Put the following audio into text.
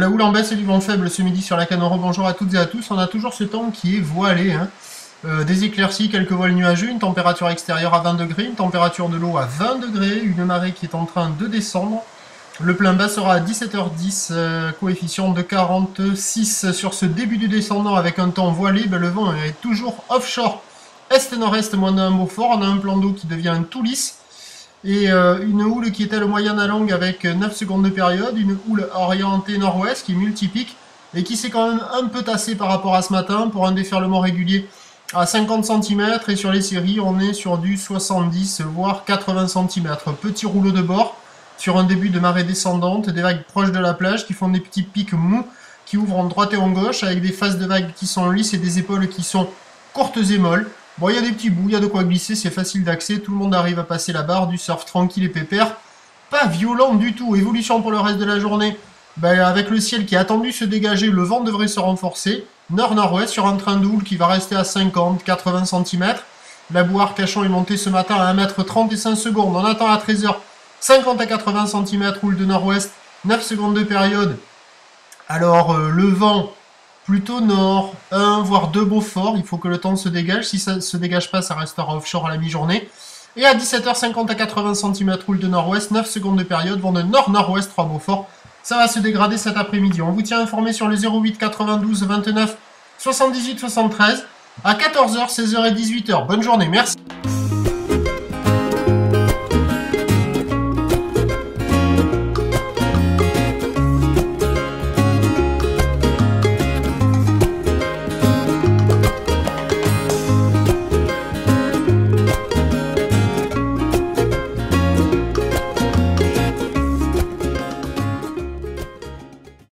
en baisse et du vent faible ce midi sur la Canoro. Bonjour à toutes et à tous. On a toujours ce temps qui est voilé. Hein. Euh, des éclaircies, quelques voiles nuageux, une température extérieure à 20 degrés, une température de l'eau à 20 degrés, une marée qui est en train de descendre. Le plein bas sera à 17h10, euh, coefficient de 46 sur ce début du descendant avec un temps voilé. Ben, le vent est toujours offshore, est-nord-est, moins d'un mot fort. On a un plan d'eau qui devient tout lisse. Et euh, une houle qui était le moyenne à longue avec 9 secondes de période, une houle orientée nord-ouest qui est multipique et qui s'est quand même un peu tassée par rapport à ce matin pour un déferlement régulier à 50 cm et sur les séries on est sur du 70 voire 80 cm. Petit rouleau de bord sur un début de marée descendante, des vagues proches de la plage qui font des petits pics mous qui ouvrent en droite et en gauche avec des faces de vagues qui sont lisses et des épaules qui sont courtes et molles. Bon, il y a des petits bouts, il y a de quoi glisser, c'est facile d'accès, tout le monde arrive à passer la barre, du surf tranquille et pépère. Pas violent du tout. Évolution pour le reste de la journée. Ben, avec le ciel qui a attendu se dégager, le vent devrait se renforcer nord-nord-ouest sur un train d'houle qui va rester à 50-80 cm. La boue Arcachon est montée ce matin à 1m35 secondes. On attend à 13h 50 à 80 cm, houle de nord-ouest, 9 secondes de période. Alors euh, le vent plutôt nord, 1 voire 2 beaux forts, il faut que le temps se dégage. Si ça ne se dégage pas, ça restera offshore à la mi-journée. Et à 17h50 à 80 cm, houle de nord-ouest, 9 secondes de période, vent de nord-nord-ouest, 3 beaux forts. Ça va se dégrader cet après-midi. On vous tient informé sur le 08 92 29 78 73 à 14h, 16h et 18h. Bonne journée, merci.